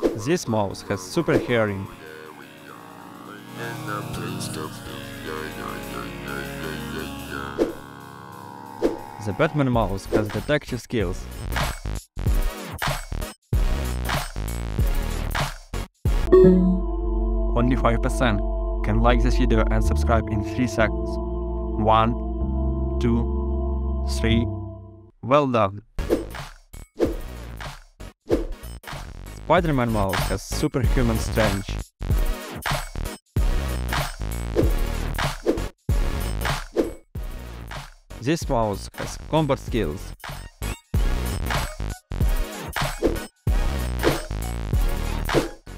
This mouse has super hearing. The Batman mouse has detective skills. Only 5% can like this video and subscribe in 3 seconds. 1, 2, 3. Well done. Spider-Man mouse has superhuman strength. This mouse has combat skills.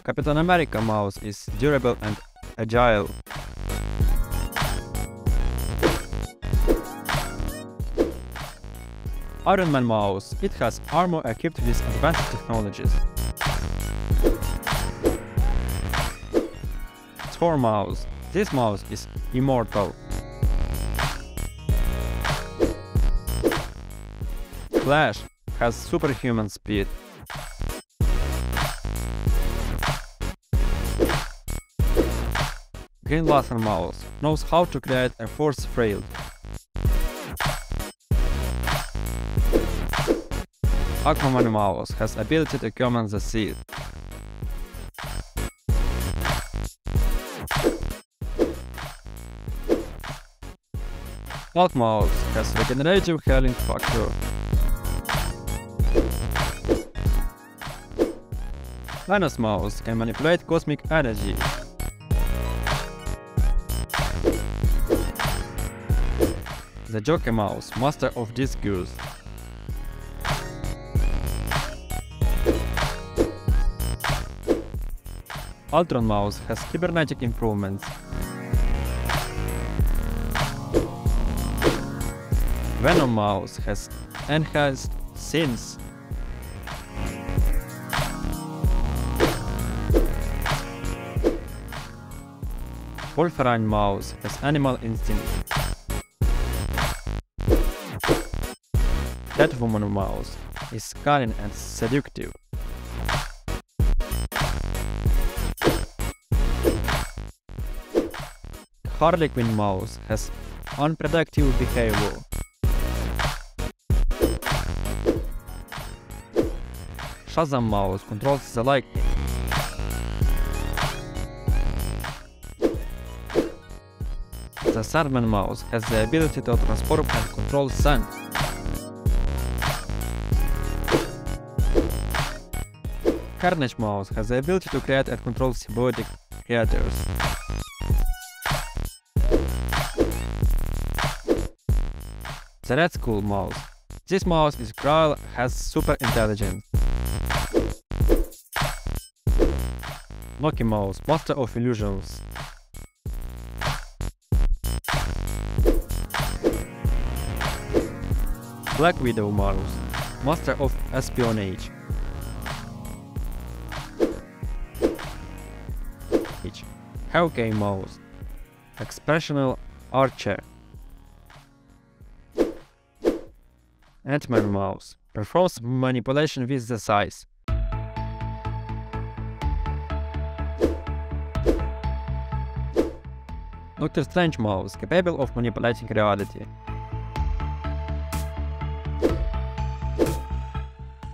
Captain America mouse is durable and agile. Iron Man mouse, it has armor equipped with advanced technologies. Mouse, this mouse is immortal. Flash has superhuman speed. Green Lantern Mouse knows how to create a force field. Aquaman Mouse has ability to command the sea. Mouse has regenerative healing factor. Thanos Mouse can manipulate cosmic energy. The Joker Mouse, master of discourse. Ultron Mouse has cybernetic improvements. Venom Mouse has enhanced scenes. Wolverine Mouse has animal instinct. Catwoman Mouse is cunning and seductive. Harley Quinn Mouse has unpredictable behavior. Shazam Mouse controls the lightning. The Sandman Mouse has the ability to transform and control sand. Carnage Mouse has the ability to create and control symbiotic creatures. The Red Skull Mouse. This mouse is Grail has super intelligence. Loki Mouse, Master of Illusions. Black Widow Mouse, Master of Espionage. Hurricane Mouse, Expressional Archer. Ant-Man Mouse, performs manipulation with the size. Doctor Strange Mouse, capable of manipulating reality.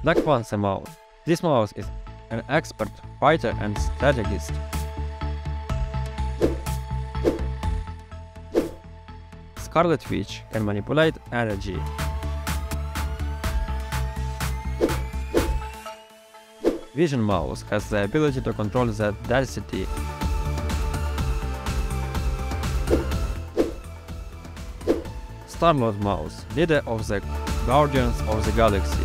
Black Panther Mouse. This mouse is an expert fighter and strategist. Scarlet Witch can manipulate energy. Vision Mouse has the ability to control the density. Star-Lord Mouse, leader of the Guardians of the Galaxy.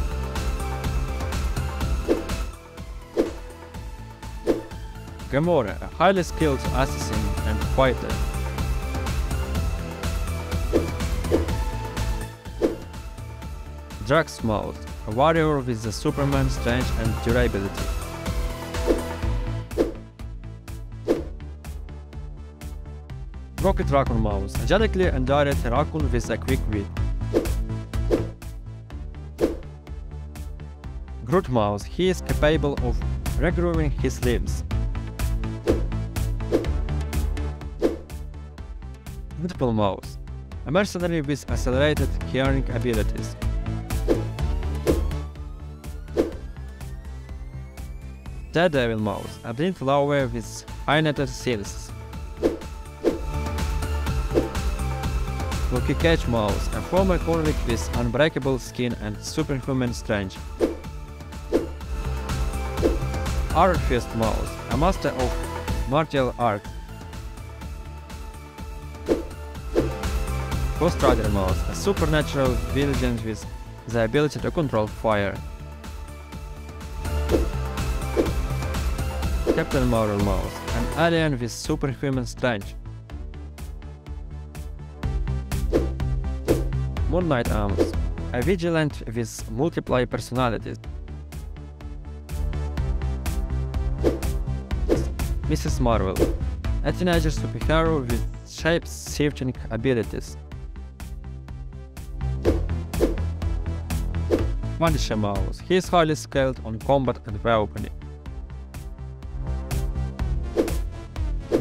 Gamora, a highly skilled assassin and fighter. Drax Mouse, a warrior with the Superman strength and durability. Rocket Raccoon Mouse, a genetically engineered raccoon with a quick wit. Groot Mouse, he is capable of regrowing his limbs. Multiple Mouse, a mercenary with accelerated hearing abilities. Daredevil Mouse, a blind lower with high netted skills. Luke Cage Mouse, a former convict with unbreakable skin and superhuman strength. Iron Fist Mouse, a master of martial arts. Ghost Rider Mouse, a supernatural villain with the ability to control fire. Captain Marvel Mouse, an alien with superhuman strength. Moon Knight Amos, um, a vigilant with multiple personalities. Mrs. Marvel, a teenager superhero with shape-shifting abilities. Punisher Mouse, he is highly skilled on combat and weaponry.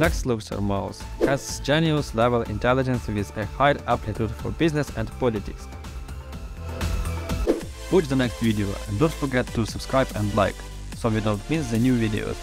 Lex Luthor Mouse has genius level intelligence with a high aptitude for business and politics. Watch the next video and don't forget to subscribe and like, so we don't miss the new videos.